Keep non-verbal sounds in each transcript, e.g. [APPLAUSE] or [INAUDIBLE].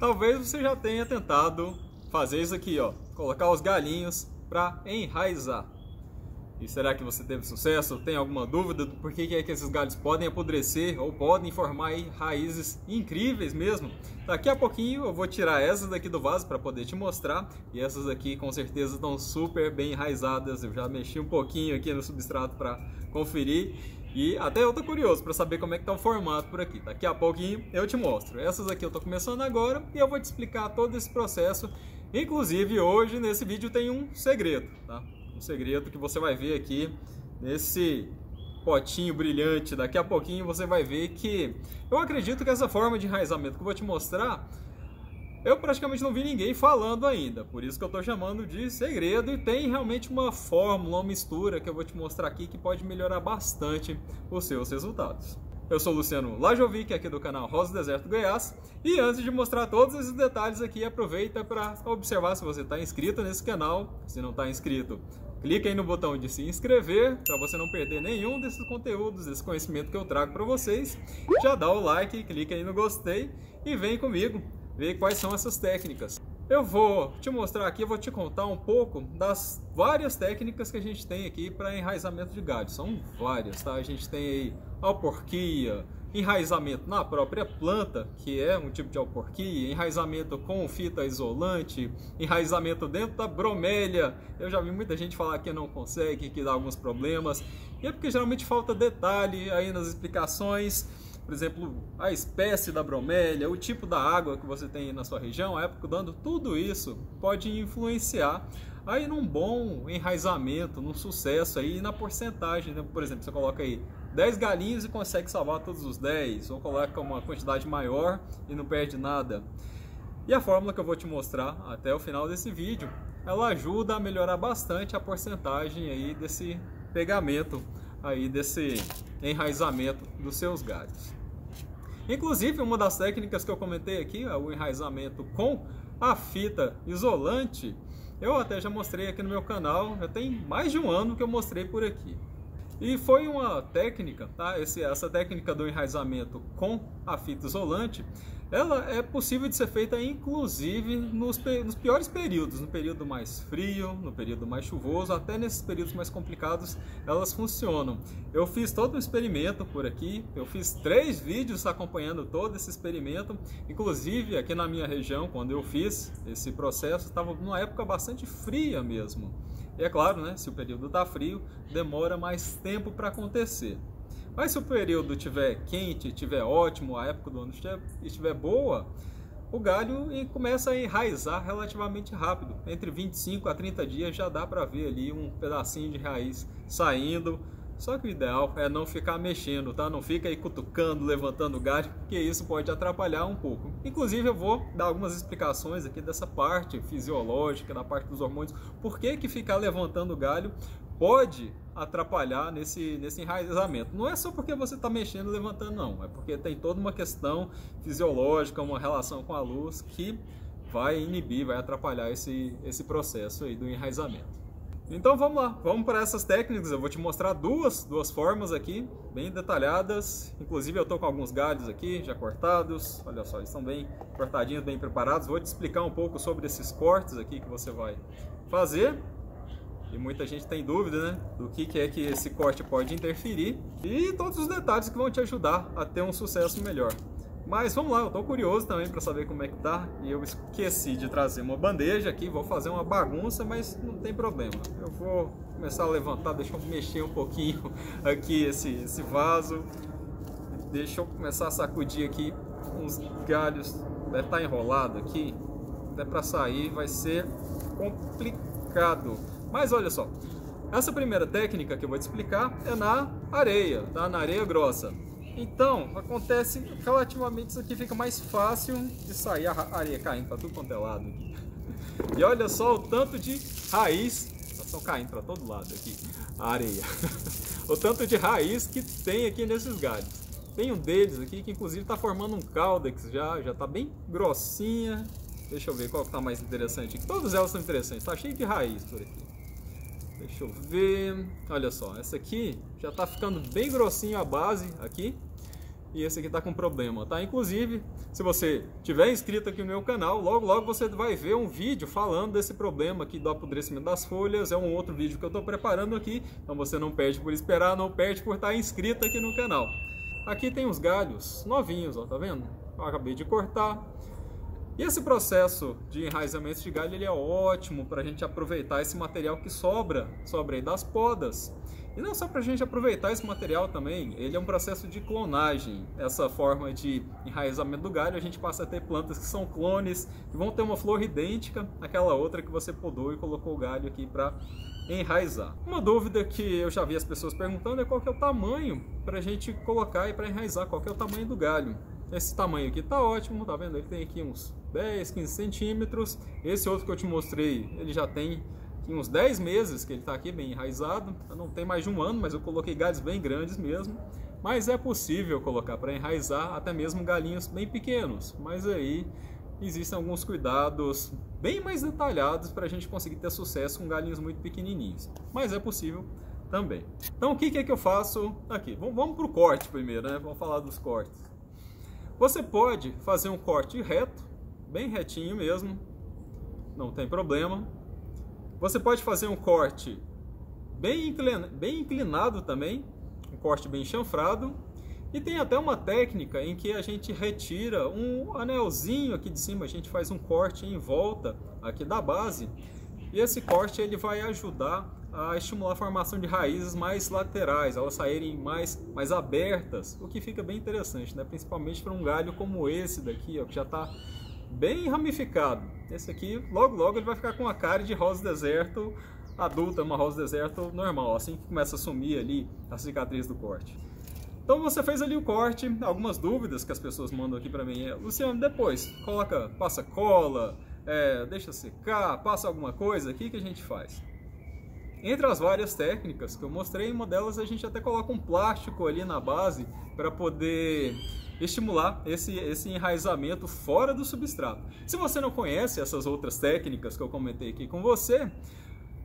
Talvez você já tenha tentado fazer isso aqui, ó, colocar os galinhos para enraizar. E será que você teve sucesso? Tem alguma dúvida do porquê que é que esses galhos podem apodrecer ou podem formar aí raízes incríveis mesmo? Daqui a pouquinho eu vou tirar essas daqui do vaso para poder te mostrar. E essas aqui com certeza estão super bem enraizadas. Eu já mexi um pouquinho aqui no substrato para conferir. E até eu tô curioso para saber como é que tá o formato por aqui. Daqui a pouquinho eu te mostro. Essas aqui eu tô começando agora e eu vou te explicar todo esse processo. Inclusive hoje nesse vídeo tem um segredo, tá? um segredo que você vai ver aqui nesse potinho brilhante. Daqui a pouquinho você vai ver que eu acredito que essa forma de enraizamento que eu vou te mostrar, eu praticamente não vi ninguém falando ainda. Por isso que eu estou chamando de segredo e tem realmente uma fórmula, uma mistura que eu vou te mostrar aqui que pode melhorar bastante os seus resultados. Eu sou o Luciano Lajovic, aqui do canal Rosa Deserto Goiás. E antes de mostrar todos esses detalhes aqui, aproveita para observar se você está inscrito nesse canal. Se não está inscrito, Clique aí no botão de se inscrever para você não perder nenhum desses conteúdos, desse conhecimento que eu trago para vocês. Já dá o like, clique aí no gostei e vem comigo ver quais são essas técnicas. Eu vou te mostrar aqui, eu vou te contar um pouco das várias técnicas que a gente tem aqui para enraizamento de galho. São várias, tá? A gente tem aí alporquia, enraizamento na própria planta, que é um tipo de alporquia, enraizamento com fita isolante, enraizamento dentro da bromélia. Eu já vi muita gente falar que não consegue, que dá alguns problemas, e é porque geralmente falta detalhe aí nas explicações. Por exemplo, a espécie da bromélia, o tipo da água que você tem na sua região, a época dando tudo isso pode influenciar aí num bom enraizamento, num sucesso aí na porcentagem, né? por exemplo, você coloca aí 10 galinhos e consegue salvar todos os 10, ou coloca uma quantidade maior e não perde nada. E a fórmula que eu vou te mostrar até o final desse vídeo, ela ajuda a melhorar bastante a porcentagem aí desse pegamento aí desse enraizamento dos seus galhos. Inclusive, uma das técnicas que eu comentei aqui, o enraizamento com a fita isolante, eu até já mostrei aqui no meu canal, já tem mais de um ano que eu mostrei por aqui. E foi uma técnica, tá? Esse, essa técnica do enraizamento com a fita isolante, ela é possível de ser feita inclusive nos, nos, piores períodos, no período mais frio, no período mais chuvoso, até nesses períodos mais complicados, elas funcionam. Eu fiz todo um experimento por aqui, eu fiz três vídeos acompanhando todo esse experimento, inclusive aqui na minha região, quando eu fiz esse processo, estava numa época bastante fria mesmo. E é claro, né, se o período está frio, demora mais tempo para acontecer. Mas se o período estiver quente, estiver ótimo, a época do ano estiver boa, o galho começa a enraizar relativamente rápido. Entre 25 a 30 dias já dá para ver ali um pedacinho de raiz saindo, só que o ideal é não ficar mexendo, tá? Não fica aí cutucando, levantando o galho, porque isso pode atrapalhar um pouco. Inclusive eu vou dar algumas explicações aqui dessa parte fisiológica, da parte dos hormônios, por que que ficar levantando o galho pode atrapalhar nesse, nesse enraizamento. Não é só porque você está mexendo levantando, não. É porque tem toda uma questão fisiológica, uma relação com a luz que vai inibir, vai atrapalhar esse, esse processo aí do enraizamento. Então vamos lá, vamos para essas técnicas. Eu vou te mostrar duas, duas formas aqui, bem detalhadas. Inclusive eu estou com alguns galhos aqui já cortados. Olha só, eles estão bem cortadinhos, bem preparados. Vou te explicar um pouco sobre esses cortes aqui que você vai fazer. E muita gente tem dúvida, né? Do que, que é que esse corte pode interferir. E todos os detalhes que vão te ajudar a ter um sucesso melhor. Mas vamos lá, eu tô curioso também para saber como é que tá. E eu esqueci de trazer uma bandeja aqui, vou fazer uma bagunça, mas não tem problema. Eu vou começar a levantar, deixa eu mexer um pouquinho [LAUGHS] aqui esse, esse vaso. Deixa eu começar a sacudir aqui uns galhos. Deve estar tá enrolado aqui. Até para sair vai ser complicado. Mas olha só, essa primeira técnica que eu vou te explicar é na areia, tá? Na areia grossa. Então, acontece relativamente isso aqui fica mais fácil de sair a areia caindo para tudo quanto é lado aqui. [LAUGHS] E olha só o tanto de raiz, estão caindo para todo lado aqui, a areia. [LAUGHS] o tanto de raiz que tem aqui nesses galhos. Tem um deles aqui que inclusive está formando um caudex já, já está bem grossinha. Deixa eu ver qual que está mais interessante aqui. Todas elas são interessantes, está cheio de raiz por aqui. Deixa eu ver. Olha só, essa aqui já está ficando bem grossinho a base aqui. e esse aqui está com problema, tá? Inclusive, se você tiver inscrito aqui no meu canal, logo logo você vai ver um vídeo falando desse problema aqui do apodrecimento das folhas. É um outro vídeo que eu estou preparando aqui, então você não perde por esperar, não perde por estar inscrito aqui no canal. Aqui tem os galhos novinhos, ó, tá vendo? Eu acabei de cortar. E esse processo de enraizamento de galho ele é ótimo para a gente aproveitar esse material que sobra, sobra aí das podas. E não só para a gente aproveitar esse material também, ele é um processo de clonagem. Essa forma de enraizamento do galho, a gente passa a ter plantas que são clones, que vão ter uma flor idêntica àquela outra que você podou e colocou o galho aqui para enraizar. Uma dúvida que eu já vi as pessoas perguntando é qual que é o tamanho para a gente colocar e para enraizar, qual que é o tamanho do galho. Esse tamanho aqui tá ótimo, tá vendo? Ele tem aqui uns 10, 15 centímetros. Esse outro que eu te mostrei, ele já tem uns 10 meses que ele está aqui bem enraizado. Não tem mais de um ano, mas eu coloquei galhos bem grandes mesmo. Mas é possível colocar para enraizar até mesmo galinhos bem pequenos. Mas aí existem alguns cuidados bem mais detalhados para a gente conseguir ter sucesso com galinhos muito pequenininhos. Mas é possível também. Então o que, que é que eu faço aqui? Vamos para o corte primeiro, né? Vamos falar dos cortes. Você pode fazer um corte reto, bem retinho mesmo, não tem problema. Você pode fazer um corte bem, bem inclinado também, um corte bem chanfrado. E tem até uma técnica em que a gente retira um anelzinho aqui de cima, a gente faz um corte em volta aqui da base. E esse corte ele vai ajudar a estimular a formação de raízes mais laterais, elas saírem mais, mais abertas, o que fica bem interessante, né? principalmente para um galho como esse daqui, ó, que já está bem ramificado. Esse aqui, logo logo, ele vai ficar com a cara de rosa deserto adulta, uma rosa deserto normal, assim que começa a sumir ali a cicatriz do corte. Então você fez ali o corte, algumas dúvidas que as pessoas mandam aqui para mim é, Luciano, depois, coloca, passa cola, é, deixa secar, passa alguma coisa, o que, que a gente faz? Entre as várias técnicas que eu mostrei, uma delas a gente até coloca um plástico ali na base para poder estimular esse, esse enraizamento fora do substrato. Se você não conhece essas outras técnicas que eu comentei aqui com você,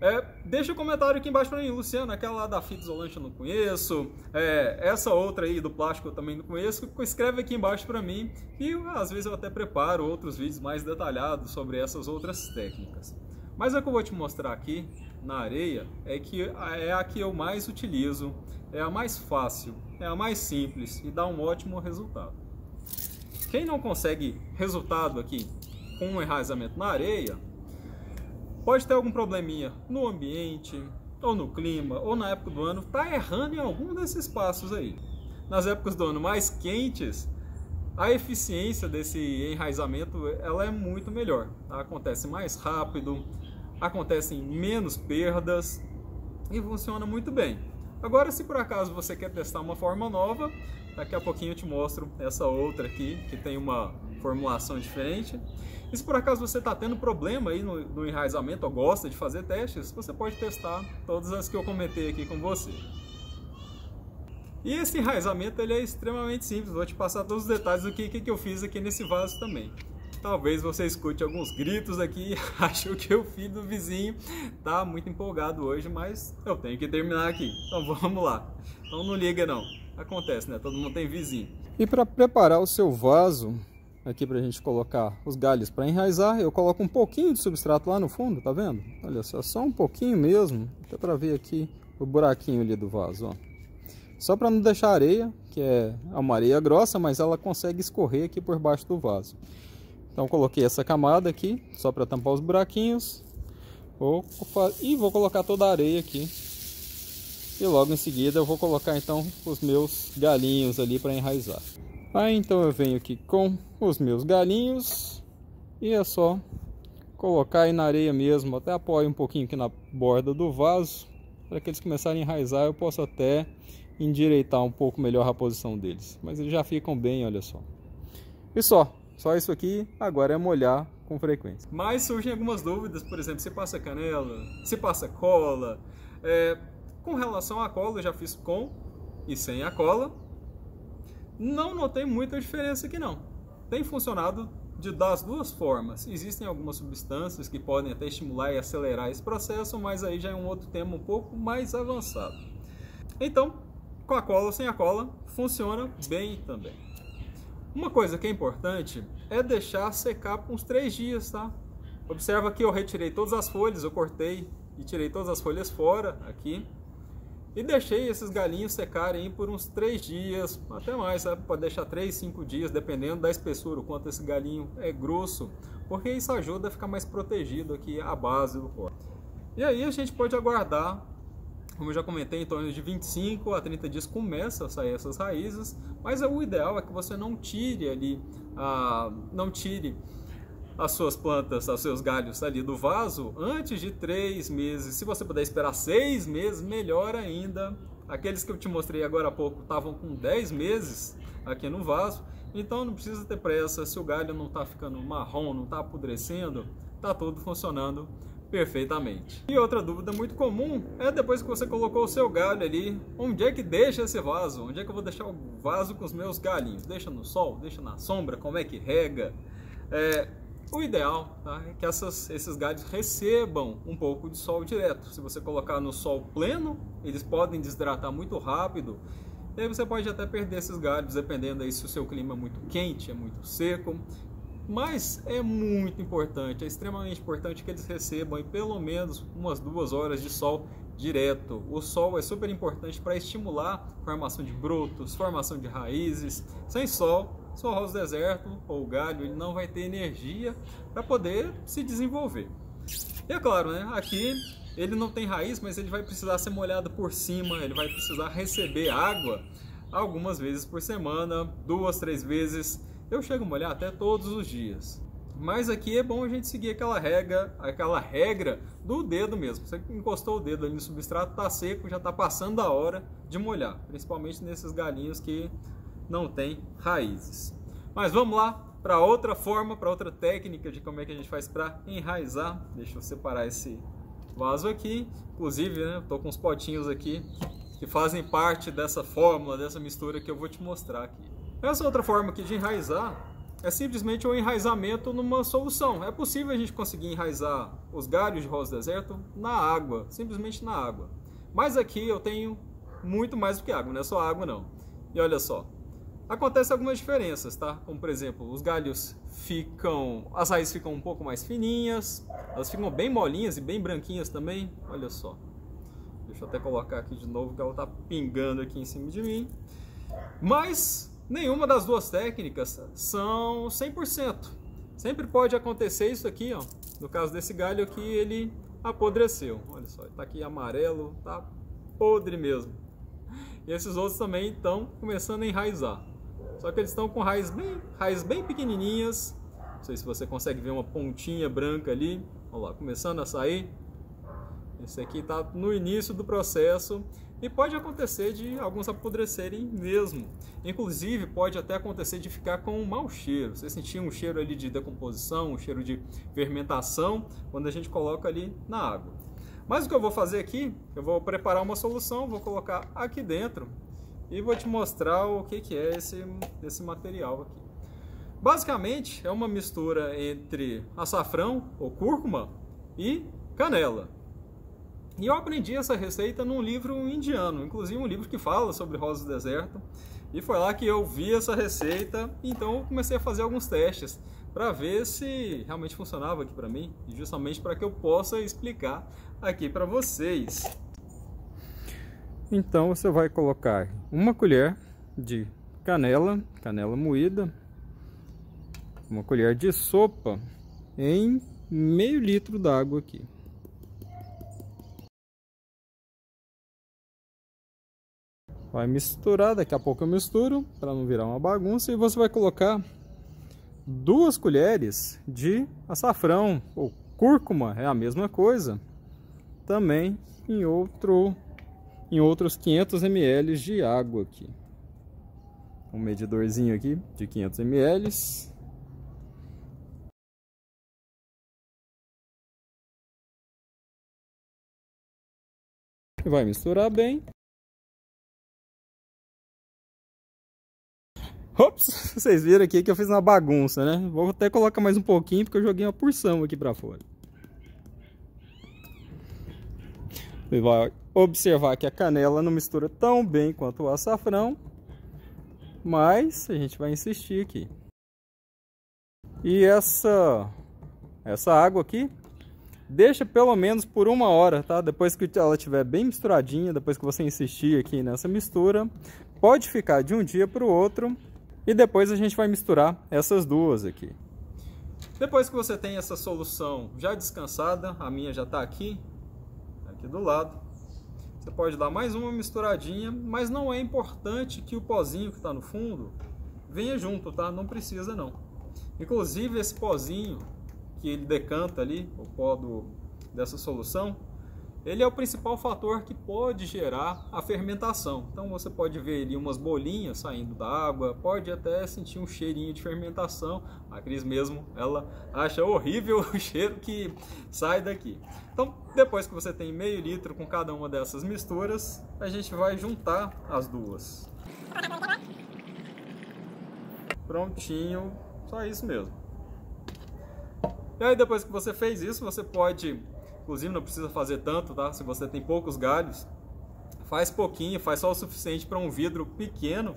é, deixa um comentário aqui embaixo para mim, Luciano, aquela lá da fita isolante eu não conheço, é, essa outra aí do plástico eu também não conheço, escreve aqui embaixo para mim e às vezes eu até preparo outros vídeos mais detalhados sobre essas outras técnicas. Mas a que eu vou te mostrar aqui na areia é que é a que eu mais utilizo, é a mais fácil, é a mais simples e dá um ótimo resultado. Quem não consegue resultado aqui com um enraizamento na areia, pode ter algum probleminha no ambiente, ou no clima, ou na época do ano, está errando em algum desses passos aí. Nas épocas do ano mais quentes, a eficiência desse enraizamento ela é muito melhor. Tá? Acontece mais rápido, acontecem menos perdas e funciona muito bem. Agora, se por acaso você quer testar uma forma nova, daqui a pouquinho eu te mostro essa outra aqui, que tem uma formulação diferente. E se por acaso você está tendo problema aí no, no enraizamento ou gosta de fazer testes, você pode testar todas as que eu comentei aqui com você. E esse enraizamento ele é extremamente simples, vou te passar todos os detalhes do que, que eu fiz aqui nesse vaso também. Talvez você escute alguns gritos aqui, [LAUGHS] acho que o filho do vizinho tá muito empolgado hoje, mas eu tenho que terminar aqui. Então vamos lá. Então não liga não. Acontece, né? Todo mundo tem vizinho. E para preparar o seu vaso, aqui para a gente colocar os galhos para enraizar, eu coloco um pouquinho de substrato lá no fundo, tá vendo? Olha só, só um pouquinho mesmo, até para ver aqui o buraquinho ali do vaso, ó. Só para não deixar areia, que é uma areia grossa, mas ela consegue escorrer aqui por baixo do vaso. Então coloquei essa camada aqui, só para tampar os buraquinhos. Vou, e vou colocar toda a areia aqui. E logo em seguida eu vou colocar então os meus galinhos ali para enraizar. Aí então eu venho aqui com os meus galinhos. E é só colocar aí na areia mesmo. Até apoio um pouquinho aqui na borda do vaso. Para que eles começarem a enraizar eu posso até endireitar um pouco melhor a posição deles. Mas eles já ficam bem, olha só. E só, só isso aqui agora é molhar com frequência. Mas surgem algumas dúvidas, por exemplo, se passa canela, se passa cola. É, com relação à cola, eu já fiz com e sem a cola. Não notei muita diferença aqui não. Tem funcionado de, das duas formas. Existem algumas substâncias que podem até estimular e acelerar esse processo, mas aí já é um outro tema um pouco mais avançado. Então, com a cola ou sem a cola, funciona bem também. Uma coisa que é importante é deixar secar por uns três dias, tá? Observa que eu retirei todas as folhas, eu cortei e tirei todas as folhas fora aqui. E deixei esses galinhos secarem por uns três dias, até mais, sabe? Pode deixar três, cinco dias, dependendo da espessura, o quanto esse galinho é grosso, porque isso ajuda a ficar mais protegido aqui a base do corte. E aí a gente pode aguardar, como eu já comentei, em torno de 25 a 30 dias começa a sair essas raízes, mas o ideal é que você não tire ali, não tire as suas plantas, os seus galhos ali do vaso antes de três meses. Se você puder esperar seis meses, melhor ainda. Aqueles que eu te mostrei agora há pouco estavam com 10 meses aqui no vaso, então não precisa ter pressa. Se o galho não está ficando marrom, não está apodrecendo, está tudo funcionando perfeitamente. E outra dúvida muito comum é depois que você colocou o seu galho ali, onde é que deixa esse vaso? Onde é que eu vou deixar o vaso com os meus galinhos? Deixa no sol? Deixa na sombra? Como é que rega? É, o ideal tá, é que essas, esses galhos recebam um pouco de sol direto. Se você colocar no sol pleno, eles podem desidratar muito rápido. E aí você pode até perder esses galhos, dependendo aí se o seu clima é muito quente, é muito seco. Mas é muito importante, é extremamente importante que eles recebam pelo menos umas duas horas de sol direto. O sol é super importante para estimular a formação de brotos, formação de raízes. Sem sol, só rosa deserto ou galho ele não vai ter energia para poder se desenvolver. E é claro, né, aqui ele não tem raiz, mas ele vai precisar ser molhado por cima, ele vai precisar receber água algumas vezes por semana, duas, três vezes eu chego a molhar até todos os dias. Mas aqui é bom a gente seguir aquela regra, aquela regra do dedo mesmo. Você encostou o dedo ali no substrato, está seco, já está passando a hora de molhar. Principalmente nesses galinhos que não tem raízes. Mas vamos lá para outra forma, para outra técnica de como é que a gente faz para enraizar. Deixa eu separar esse vaso aqui. Inclusive, né, estou com uns potinhos aqui que fazem parte dessa fórmula, dessa mistura que eu vou te mostrar aqui. Essa outra forma aqui de enraizar é simplesmente um enraizamento numa solução. É possível a gente conseguir enraizar os galhos de rosa deserto na água, simplesmente na água. Mas aqui eu tenho muito mais do que água, não é só água não. E olha só, acontece algumas diferenças, tá? Como por exemplo, os galhos ficam, as raízes ficam um pouco mais fininhas, elas ficam bem molinhas e bem branquinhas também. Olha só. Deixa eu até colocar aqui de novo que ela está pingando aqui em cima de mim. Mas Nenhuma das duas técnicas são 100%. Sempre pode acontecer isso aqui, ó. No caso desse galho aqui, ele apodreceu. Olha só, está aqui amarelo, tá podre mesmo. E esses outros também estão começando a enraizar. Só que eles estão com raízes bem, raízes bem pequenininhas. Não sei se você consegue ver uma pontinha branca ali. Olha lá, começando a sair. Esse aqui está no início do processo e pode acontecer de alguns apodrecerem mesmo. Inclusive, pode até acontecer de ficar com um mau cheiro. Você sentir um cheiro ali de decomposição, um cheiro de fermentação, quando a gente coloca ali na água. Mas o que eu vou fazer aqui, eu vou preparar uma solução, vou colocar aqui dentro e vou te mostrar o que, que é esse, esse material aqui. Basicamente, é uma mistura entre açafrão ou cúrcuma e canela. E eu aprendi essa receita num livro indiano, inclusive um livro que fala sobre rosas do deserto. E foi lá que eu vi essa receita, então eu comecei a fazer alguns testes para ver se realmente funcionava aqui para mim, justamente para que eu possa explicar aqui para vocês. Então você vai colocar uma colher de canela, canela moída, uma colher de sopa em meio litro d'água aqui. Vai misturar, daqui a pouco eu misturo para não virar uma bagunça e você vai colocar duas colheres de açafrão ou cúrcuma, é a mesma coisa, também em outro em outros 500 ml de água aqui. Um medidorzinho aqui de 500 ml. Vai misturar bem. Ops, [LAUGHS] vocês viram aqui que eu fiz uma bagunça, né? Vou até colocar mais um pouquinho porque eu joguei uma porção aqui pra fora. Vai observar que a canela não mistura tão bem quanto o açafrão, mas a gente vai insistir aqui. E essa essa água aqui deixa pelo menos por uma hora, tá? Depois que ela estiver bem misturadinha, depois que você insistir aqui nessa mistura, pode ficar de um dia para o outro e depois a gente vai misturar essas duas aqui. Depois que você tem essa solução já descansada, a minha já está aqui, aqui do lado, você pode dar mais uma misturadinha, mas não é importante que o pozinho que está no fundo venha junto, tá? Não precisa não. Inclusive esse pozinho que ele decanta ali, o pó do, dessa solução, ele é o principal fator que pode gerar a fermentação. Então você pode ver ali umas bolinhas saindo da água, pode até sentir um cheirinho de fermentação. A Cris mesmo, ela acha horrível [LAUGHS] o cheiro que sai daqui. Então depois que você tem meio litro com cada uma dessas misturas, a gente vai juntar as duas. Prontinho, só isso mesmo. E aí depois que você fez isso, você pode, inclusive não precisa fazer tanto, tá? Se você tem poucos galhos, faz pouquinho, faz só o suficiente para um vidro pequeno.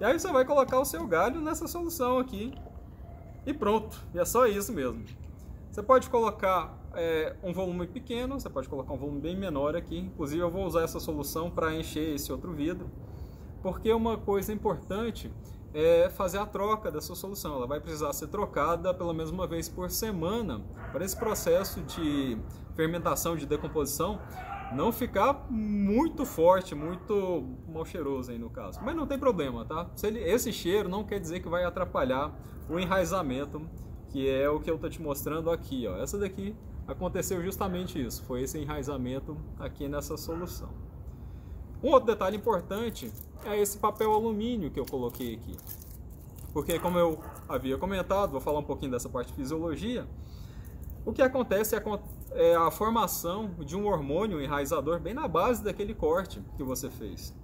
E aí você vai colocar o seu galho nessa solução aqui. E pronto, e é só isso mesmo. Você pode colocar é, um volume pequeno, você pode colocar um volume bem menor aqui. Inclusive eu vou usar essa solução para encher esse outro vidro. Porque uma coisa importante é fazer a troca dessa solução. Ela vai precisar ser trocada pelo menos uma vez por semana para esse processo de fermentação, de decomposição, não ficar muito forte, muito mal cheiroso aí no caso. Mas não tem problema, tá? Ele, esse cheiro não quer dizer que vai atrapalhar o enraizamento, que é o que eu estou te mostrando aqui. Ó. Essa daqui aconteceu justamente isso, foi esse enraizamento aqui nessa solução. Um outro detalhe importante é esse papel alumínio que eu coloquei aqui. Porque como eu havia comentado, vou falar um pouquinho dessa parte de fisiologia, o que acontece é a, é formação de um hormônio enraizador bem na base daquele corte que você fez.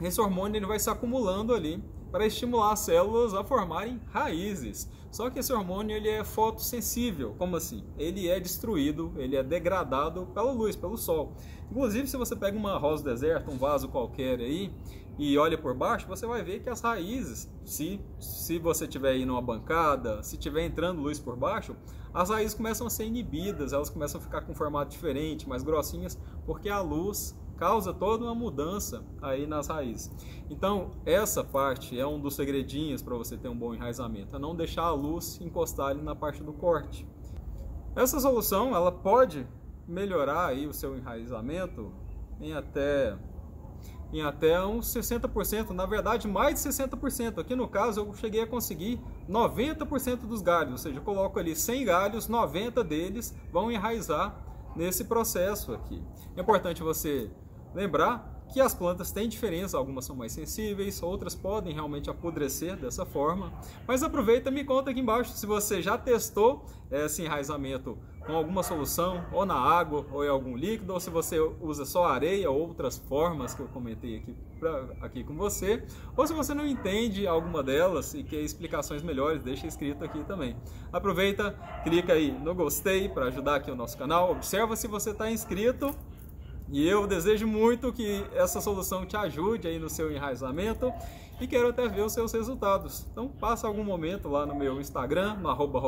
Esse hormônio ele vai se acumulando ali para estimular as células a formarem raízes. Só que esse hormônio ele é fotossensível, como assim? Ele é destruído, ele é degradado pela luz, pelo sol. Inclusive, se você pega uma rosa deserta, um vaso qualquer aí, e olha por baixo, você vai ver que as raízes, se, se você estiver aí numa bancada, se estiver entrando luz por baixo, as raízes começam a ser inibidas, elas começam a ficar com um formato diferente, mais grossinhas, porque a luz causa toda uma mudança aí nas raízes. Então, essa parte é um dos segredinhos para você ter um bom enraizamento, é não deixar a luz encostar ali na parte do corte. Essa solução, ela pode melhorar aí o seu enraizamento em até em até uns 60%, na verdade mais de 60%. Aqui no caso eu cheguei a conseguir 90% dos galhos, ou seja, eu coloco ali 100 galhos, 90 deles vão enraizar nesse processo aqui. É importante você Lembrar que as plantas têm diferença, algumas são mais sensíveis, outras podem realmente apodrecer dessa forma. Mas aproveita e me conta aqui embaixo se você já testou esse enraizamento com alguma solução, ou na água, ou em algum líquido, ou se você usa só areia ou outras formas que eu comentei aqui, pra, aqui com você, ou se você não entende alguma delas e quer explicações melhores, deixa escrito aqui também. Aproveita, clica aí no gostei para ajudar aqui o nosso canal, observa se você está inscrito e eu desejo muito que essa solução te ajude aí no seu enraizamento e quero até ver os seus resultados. Então passa algum momento lá no meu Instagram, no arroba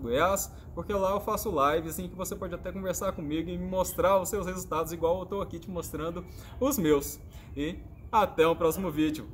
Goiás, porque lá eu faço lives em que você pode até conversar comigo e me mostrar os seus resultados igual eu estou aqui te mostrando os meus. E até o próximo vídeo.